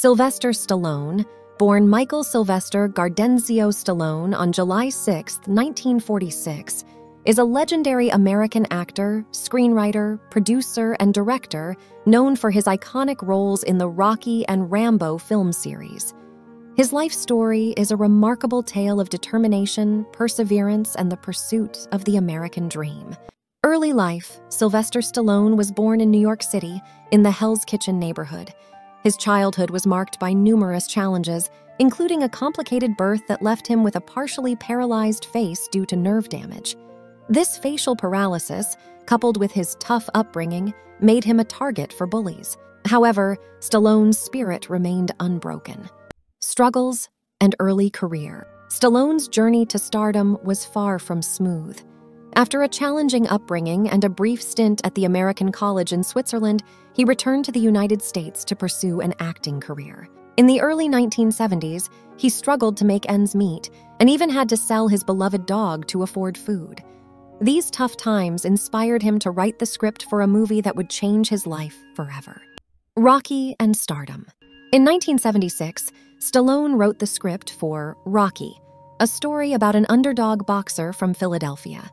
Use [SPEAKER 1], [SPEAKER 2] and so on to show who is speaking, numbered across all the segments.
[SPEAKER 1] Sylvester Stallone, born Michael Sylvester Gardenzio Stallone on July 6, 1946, is a legendary American actor, screenwriter, producer, and director known for his iconic roles in the Rocky and Rambo film series. His life story is a remarkable tale of determination, perseverance, and the pursuit of the American dream. Early life, Sylvester Stallone was born in New York City in the Hell's Kitchen neighborhood. His childhood was marked by numerous challenges, including a complicated birth that left him with a partially paralyzed face due to nerve damage. This facial paralysis, coupled with his tough upbringing, made him a target for bullies. However, Stallone's spirit remained unbroken. Struggles and early career. Stallone's journey to stardom was far from smooth. After a challenging upbringing and a brief stint at the American College in Switzerland, he returned to the United States to pursue an acting career. In the early 1970s, he struggled to make ends meet and even had to sell his beloved dog to afford food. These tough times inspired him to write the script for a movie that would change his life forever Rocky and Stardom. In 1976, Stallone wrote the script for Rocky, a story about an underdog boxer from Philadelphia.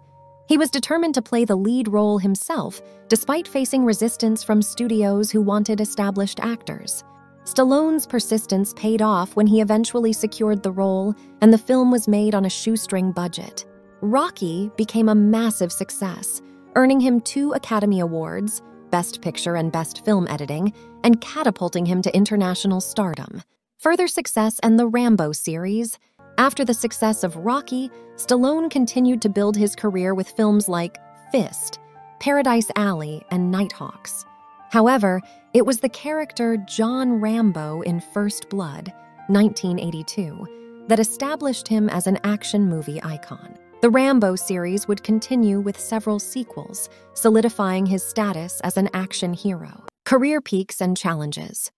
[SPEAKER 1] He was determined to play the lead role himself, despite facing resistance from studios who wanted established actors. Stallone's persistence paid off when he eventually secured the role, and the film was made on a shoestring budget. Rocky became a massive success, earning him two Academy Awards Best Picture and Best Film Editing and catapulting him to international stardom. Further success and the Rambo series. After the success of Rocky, Stallone continued to build his career with films like Fist, Paradise Alley, and Nighthawks. However, it was the character John Rambo in First Blood, 1982, that established him as an action movie icon. The Rambo series would continue with several sequels, solidifying his status as an action hero. Career peaks and challenges.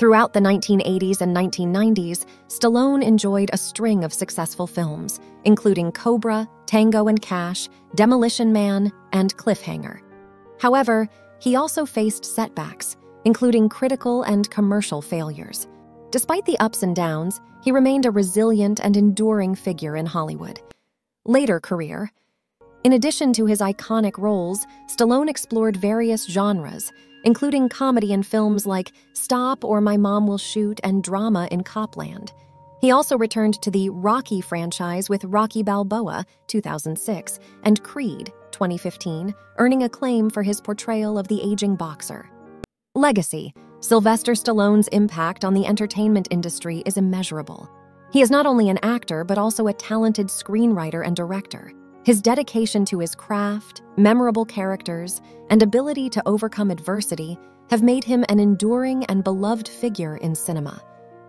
[SPEAKER 1] Throughout the 1980s and 1990s, Stallone enjoyed a string of successful films, including Cobra, Tango and Cash, Demolition Man, and Cliffhanger. However, he also faced setbacks, including critical and commercial failures. Despite the ups and downs, he remained a resilient and enduring figure in Hollywood later career. In addition to his iconic roles, Stallone explored various genres, including comedy in films like Stop or My Mom Will Shoot and drama in Copland. He also returned to the Rocky franchise with Rocky Balboa, 2006, and Creed, 2015, earning acclaim for his portrayal of the aging boxer. Legacy Sylvester Stallone's impact on the entertainment industry is immeasurable. He is not only an actor, but also a talented screenwriter and director. His dedication to his craft, memorable characters, and ability to overcome adversity have made him an enduring and beloved figure in cinema.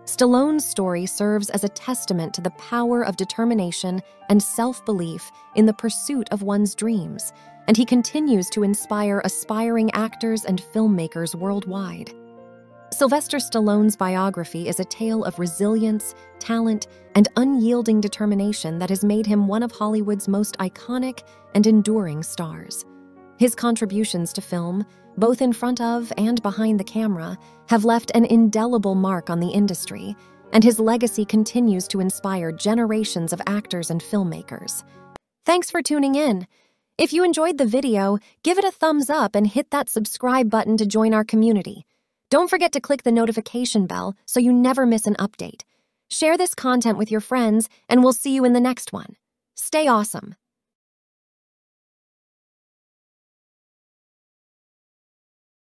[SPEAKER 1] Stallone's story serves as a testament to the power of determination and self belief in the pursuit of one's dreams, and he continues to inspire aspiring actors and filmmakers worldwide. Sylvester Stallone's biography is a tale of resilience, talent, and unyielding determination that has made him one of Hollywood's most iconic and enduring stars. His contributions to film, both in front of and behind the camera, have left an indelible mark on the industry, and his legacy continues to inspire generations of actors and filmmakers. Thanks for tuning in. If you enjoyed the video, give it a thumbs up and hit that subscribe button to join our community. Don't forget to click the notification bell so you never miss an update. Share this content with your friends, and we'll see you in the next one. Stay awesome.